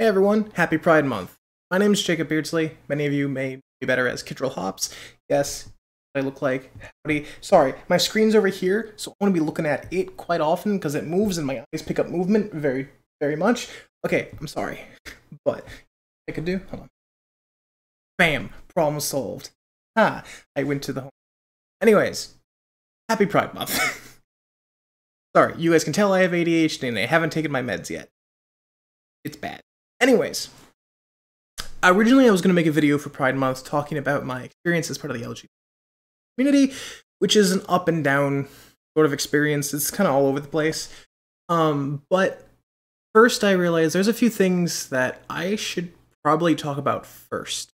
Hey everyone, happy Pride Month. My name is Jacob Beardsley. Many of you may be better as Kitrol Hops. Yes, I look like. Howdy. Sorry, my screen's over here, so I'm going to be looking at it quite often because it moves and my eyes pick up movement very, very much. Okay, I'm sorry. But I could do? Hold on. Bam! Problem solved. Ah, I went to the home. Anyways, happy Pride Month. sorry, you guys can tell I have ADHD and I haven't taken my meds yet. It's bad. Anyways, originally I was going to make a video for Pride Month talking about my experience as part of the LGBT community, which is an up and down sort of experience. It's kind of all over the place. Um, but first, I realized there's a few things that I should probably talk about first,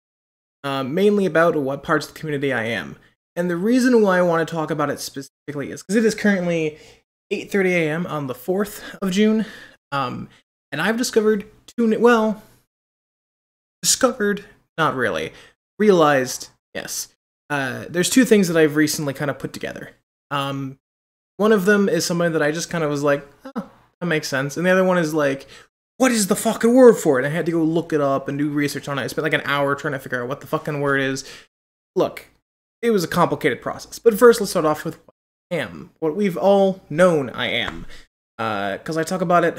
um, mainly about what parts of the community I am. And the reason why I want to talk about it specifically is because it is currently 8:30 a.m. on the 4th of June, um, and I've discovered two. Well, discovered, not really, realized, yes. Uh, there's two things that I've recently kind of put together. Um, one of them is something that I just kind of was like, oh, that makes sense. And the other one is like, what is the fucking word for it? I had to go look it up and do research on it. I spent like an hour trying to figure out what the fucking word is. Look, it was a complicated process. But first, let's start off with what I am. What we've all known I am. Because uh, I talk about it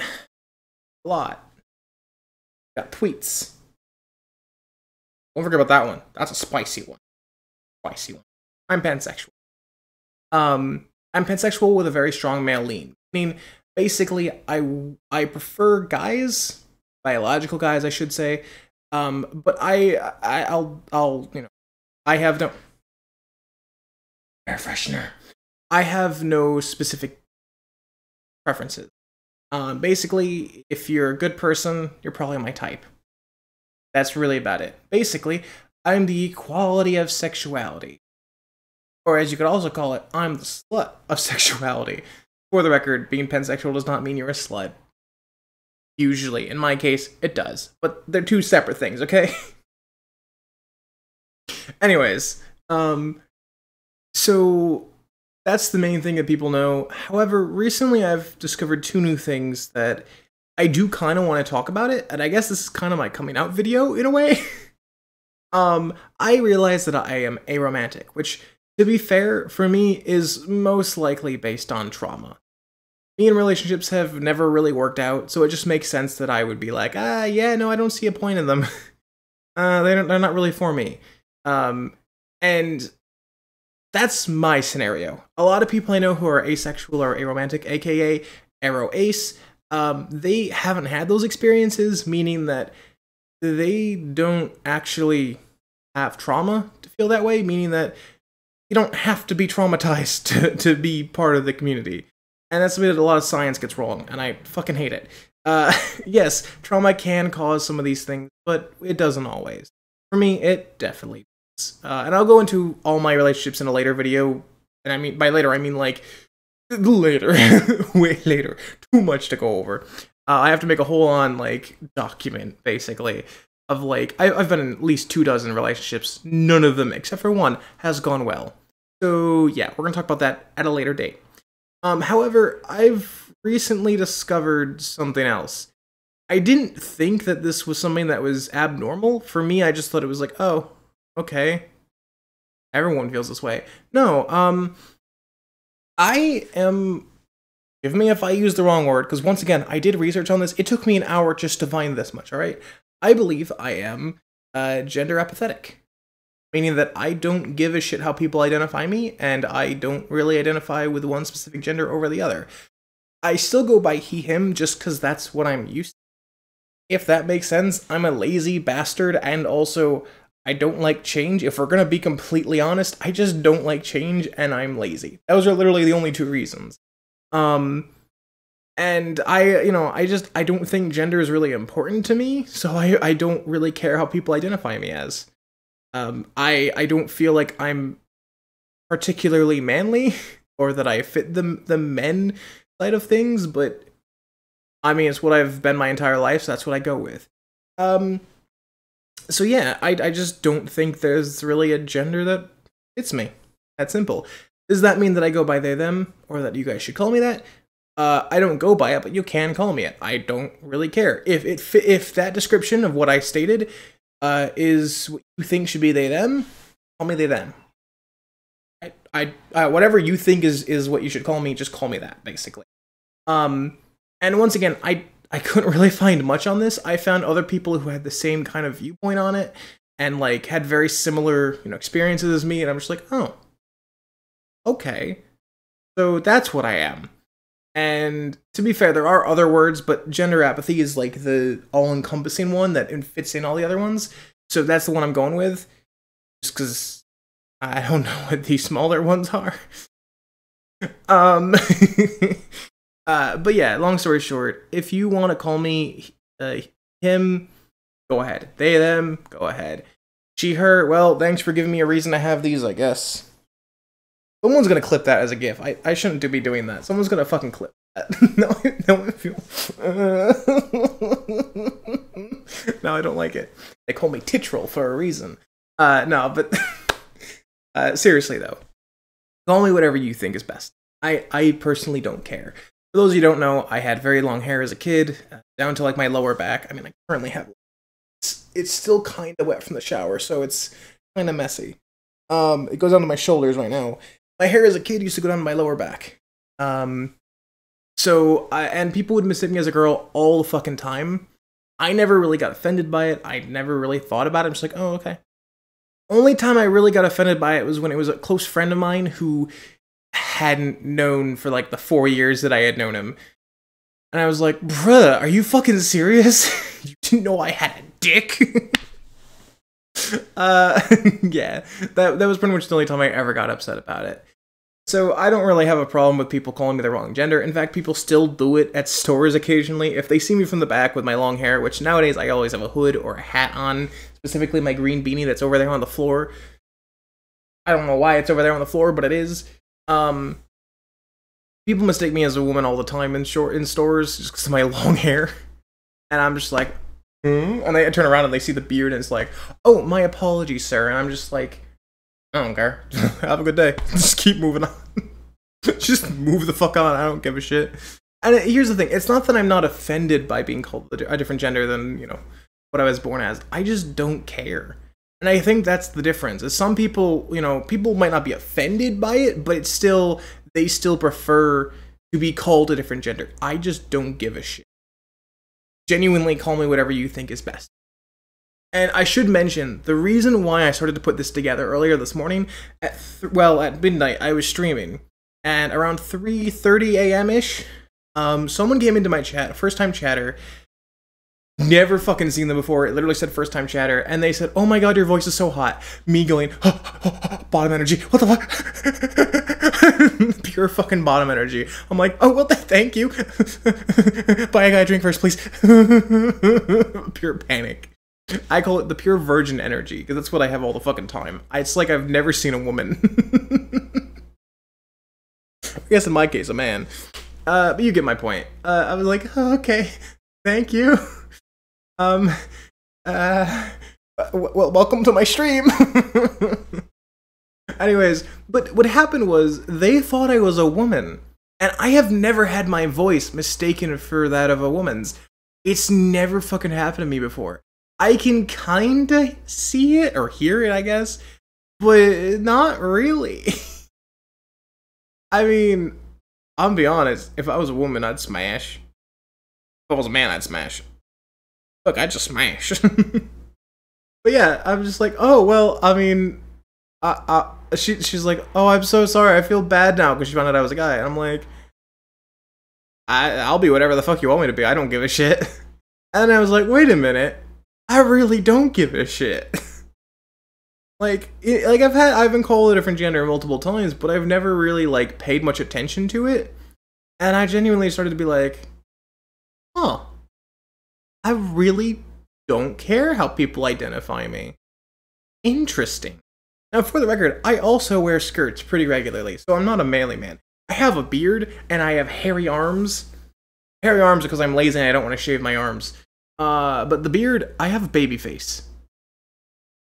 a lot. Got tweets. Don't forget about that one. That's a spicy one. Spicy one. I'm pansexual. Um, I'm pansexual with a very strong male lean. I mean, basically, I I prefer guys, biological guys, I should say. Um, but I, I I'll I'll you know, I have no air freshener. I have no specific preferences. Um, basically, if you're a good person, you're probably my type. That's really about it. Basically, I'm the equality of sexuality. Or as you could also call it, I'm the slut of sexuality. For the record, being pansexual does not mean you're a slut. Usually, in my case, it does. But they're two separate things, okay? Anyways, um, so that's the main thing that people know. However, recently I've discovered two new things that I do kind of want to talk about it, and I guess this is kind of my coming out video in a way. um, I realize that I am aromantic, which, to be fair, for me is most likely based on trauma. Me and relationships have never really worked out, so it just makes sense that I would be like, ah, yeah, no, I don't see a point in them. uh, they don't, they're not really for me. Um, and that's my scenario. A lot of people I know who are asexual or aromantic, aka aro ace, um, they haven't had those experiences, meaning that they don't actually have trauma to feel that way, meaning that you don't have to be traumatized to, to be part of the community. And that's something that a lot of science gets wrong, and I fucking hate it. Uh, yes, trauma can cause some of these things, but it doesn't always. For me, it definitely. Uh, and I'll go into all my relationships in a later video. And I mean, by later, I mean like later, way later. Too much to go over. Uh, I have to make a whole on like document basically of like I, I've been in at least two dozen relationships. None of them, except for one, has gone well. So yeah, we're gonna talk about that at a later date. Um, however, I've recently discovered something else. I didn't think that this was something that was abnormal. For me, I just thought it was like, oh, okay. Everyone feels this way. No, um, I am. Give me if I use the wrong word, because once again, I did research on this. It took me an hour just to find this much, alright? I believe I am uh, gender apathetic. Meaning that I don't give a shit how people identify me, and I don't really identify with one specific gender over the other. I still go by he, him just because that's what I'm used to. If that makes sense, I'm a lazy bastard, and also I don't like change. If we're gonna be completely honest, I just don't like change and I'm lazy. Those are literally the only two reasons. Um and I you know, I just I don't think gender is really important to me, so I I don't really care how people identify me as. Um I I don't feel like I'm particularly manly or that I fit the the men side of things, but I mean, it's what I've been my entire life, so that's what I go with. Um so yeah, I I just don't think there's really a gender that fits me. That simple. Does that mean that I go by they them, or that you guys should call me that? Uh, I don't go by it, but you can call me it. I don't really care if it if that description of what I stated uh, is what you think should be they them. Call me they them. I, I uh, whatever you think is is what you should call me. Just call me that, basically. Um, and once again, I I couldn't really find much on this. I found other people who had the same kind of viewpoint on it and like had very similar you know experiences as me, and I'm just like, oh, okay, so that's what I am. And to be fair, there are other words, but gender apathy is like the all encompassing one that fits in all the other ones. So that's the one I'm going with. Just because I don't know what these smaller ones are. um, uh, but yeah, long story short, if you want to call me uh, him, go ahead. They, them, go ahead. She, her, well, thanks for giving me a reason to have these, I guess. Someone's gonna clip that as a GIF. I, I shouldn't be doing that. Someone's gonna fucking clip that. no, no, you, uh, no, I don't like it. They call me Titrol for a reason. Uh, no, but uh, seriously though, call me whatever you think is best. I, I personally don't care. For those of you who don't know, I had very long hair as a kid, uh, down to like my lower back. I mean, I currently have. It's, it's still kind of wet from the shower, so it's kind of messy. Um, it goes down to my shoulders right now my hair as a kid used to go down my lower back. Um, so I, and people would mistake me as a girl all the fucking time. I never really got offended by it. I never really thought about it. I'm just like, oh, okay. Only time I really got offended by it was when it was a close friend of mine who hadn't known for like the four years that I had known him. And I was like, bruh, are you fucking serious? you didn't know I had a dick? uh, yeah, that that was pretty much the only time I ever got upset about it. So I don't really have a problem with people calling me the wrong gender. In fact, people still do it at stores occasionally. If they see me from the back with my long hair, which nowadays I always have a hood or a hat on, specifically my green beanie that's over there on the floor. I don't know why it's over there on the floor, but it is. Um, people mistake me as a woman all the time in short in stores just because of my long hair, and I'm just like, hmm? and they turn around and they see the beard and it's like, oh, my apologies, sir, and I'm just like, I don't care. Have a good day. Just keep moving on. just move the fuck on. I don't give a shit. And here's the thing: it's not that I'm not offended by being called a different gender than you know what I was born as. I just don't care. And I think that's the difference. Is some people, you know, people might not be offended by it, but it's still they still prefer to be called a different gender. I just don't give a shit. Genuinely call me whatever you think is best. And I should mention the reason why I started to put this together earlier this morning. At th- well, at midnight I was streaming, and around 3:30 a.m. ish, um, someone came into my chat, first time chatter. Never fucking seen them before. It literally said first time chatter, and they said, "Oh my god, your voice is so hot." Me going, oh, oh, oh, "Bottom energy, what the fuck?" Pure fucking bottom energy. I'm like, "Oh well, thank you." Buy a guy a drink first, please. Pure panic. I call it the pure virgin energy because that's what I have all the fucking time. It's like I've never seen a woman. I guess in my case, a man. Uh, but you get my point. Uh, I was like, oh, okay, thank you. Um, uh, well, welcome to my stream. Anyways, but what happened was they thought I was a woman, and I have never had my voice mistaken for that of a woman's. It's never fucking happened to me before. I can kind of see it or hear it, I guess, but not really. I mean, I'll be honest. If I was a woman, I'd smash. If I was a man, I'd smash. Look, I'd just smash. but yeah, I'm just like, oh well. I mean, I, I, she, she's like, oh, I'm so sorry. I feel bad now because she found out I was a guy. And I'm like, I, I'll be whatever the fuck you want me to be. I don't give a shit. And I was like, wait a minute. I really don't give a shit. like, it, like I've had I've been called a different gender multiple times, but I've never really like paid much attention to it. And I genuinely started to be like, huh, I really don't care how people identify me. Interesting. Now, for the record, I also wear skirts pretty regularly, so I'm not a manly man. I have a beard and I have hairy arms. Hairy arms because I'm lazy and I don't want to shave my arms. Uh, but the beard, I have a baby face.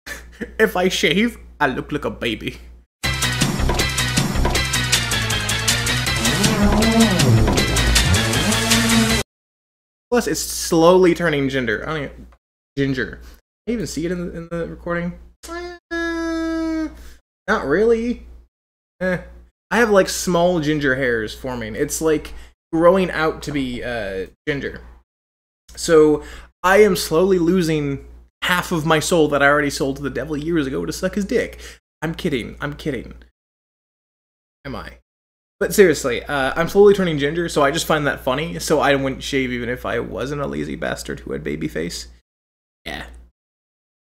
if I shave, I look like a baby. Plus, it's slowly turning ginger. I don't even, ginger. I even see it in the, in the recording. Eh, not really. Eh. I have like small ginger hairs forming. It's like growing out to be uh, ginger. So I am slowly losing half of my soul that I already sold to the devil years ago to suck his dick. I'm kidding. I'm kidding. Am I? But seriously, uh, I'm slowly turning ginger, so I just find that funny. So I wouldn't shave even if I wasn't a lazy bastard who had baby face. Yeah.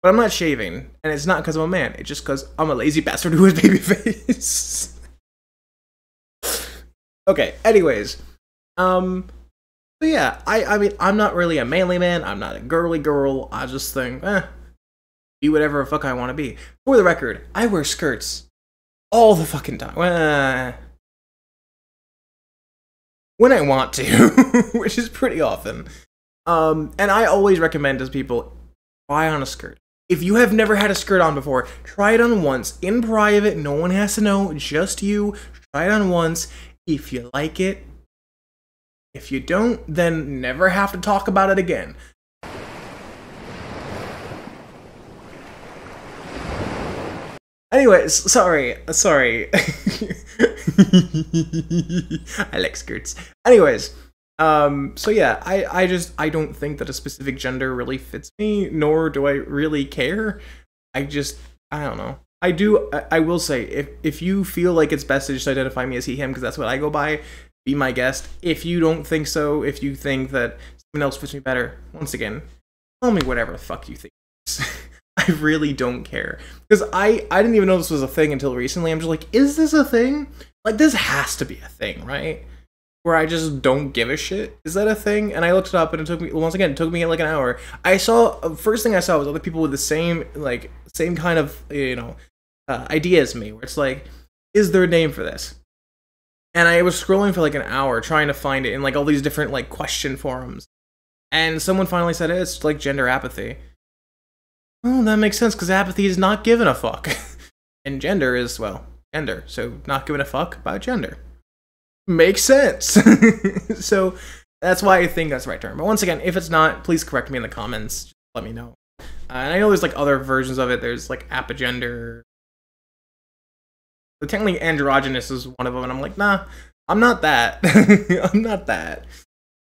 But I'm not shaving, and it's not because I'm a man. It's just because I'm a lazy bastard who has baby face. okay. Anyways, um, so yeah, I I mean I'm not really a manly man. I'm not a girly girl. I just think, eh, be whatever the fuck I want to be. For the record, I wear skirts all the fucking time. Uh, when I want to, which is pretty often. Um, and I always recommend to people try on a skirt. If you have never had a skirt on before, try it on once in private. No one has to know, just you. Try it on once. If you like it, if you don't, then never have to talk about it again. Anyways, sorry, sorry. I like skirts. Anyways, um, so yeah, I, I just I don't think that a specific gender really fits me, nor do I really care. I just I don't know. I do I, I will say if if you feel like it's best to just identify me as he him because that's what I go by, be my guest. If you don't think so, if you think that someone else fits me better, once again, tell me whatever the fuck you think. I really don't care because I I didn't even know this was a thing until recently. I'm just like, is this a thing? Like this has to be a thing, right? Where I just don't give a shit. Is that a thing? And I looked it up, and it took me once again. It took me like an hour. I saw uh, first thing I saw was other people with the same like same kind of you know uh, idea as me, where it's like, is there a name for this? And I was scrolling for like an hour trying to find it in like all these different like question forums, and someone finally said it's like gender apathy. Well, that makes sense because apathy is not giving a fuck. and gender is, well, gender. So not giving a fuck about gender. Makes sense. so that's why I think that's the right term. But once again, if it's not, please correct me in the comments. Just let me know. Uh, and I know there's like other versions of it. There's like apagender. But technically, androgynous is one of them. And I'm like, nah, I'm not that. I'm not that.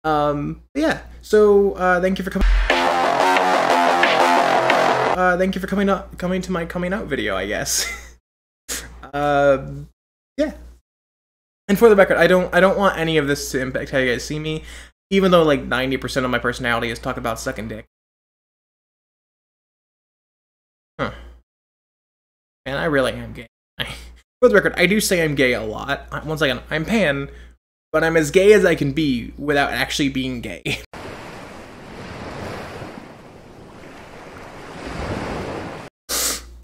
Um, yeah. So uh, thank you for coming uh, thank you for coming up, coming to my coming out video, I guess. uh, yeah. And for the record, I don't, I don't want any of this to impact how you guys see me, even though like ninety percent of my personality is talk about sucking dick. Huh. And I really am gay. for the record, I do say I'm gay a lot. Once again, I'm pan, but I'm as gay as I can be without actually being gay.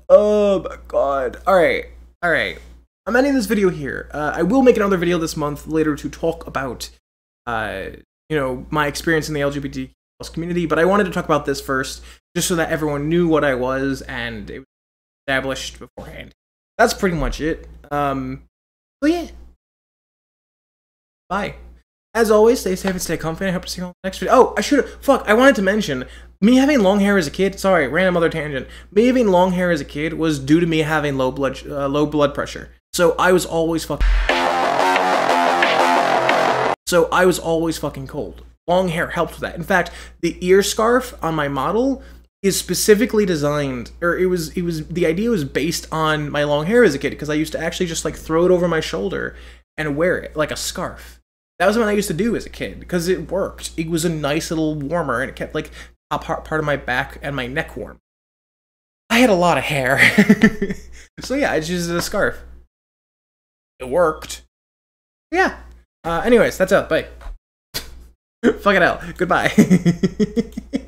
Oh my god. Alright. Alright. I'm ending this video here. Uh, I will make another video this month later to talk about, uh, you know, my experience in the LGBT community, but I wanted to talk about this first, just so that everyone knew what I was and it was established beforehand. That's pretty much it. Um, so yeah. Bye. As always, stay safe and stay comfy. I hope to see you all next video. Oh, I should have. Fuck, I wanted to mention me having long hair as a kid. Sorry, random other tangent. Me having long hair as a kid was due to me having low blood uh, low blood pressure. So I was always fucking. So I was always fucking cold. Long hair helped with that. In fact, the ear scarf on my model is specifically designed or it was it was the idea was based on my long hair as a kid because I used to actually just like throw it over my shoulder and wear it like a scarf. That was what I used to do as a kid because it worked. It was a nice little warmer and it kept like part of my back and my neck warm. I had a lot of hair. so yeah, I just used a scarf. It worked. Yeah. Uh, anyways, that's it. Bye. Fuck it out. Goodbye.